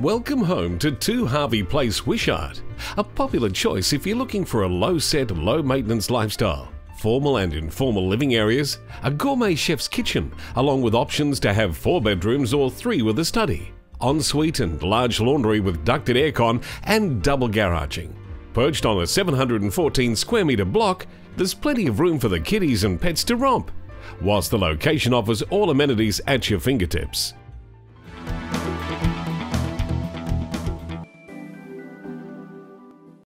Welcome home to 2 Harvey Place Wishart, a popular choice if you're looking for a low set, low maintenance lifestyle. Formal and informal living areas, a gourmet chef's kitchen, along with options to have four bedrooms or three with a study, ensuite and large laundry with ducted aircon, and double garaging. Perched on a 714 square metre block, there's plenty of room for the kiddies and pets to romp, whilst the location offers all amenities at your fingertips.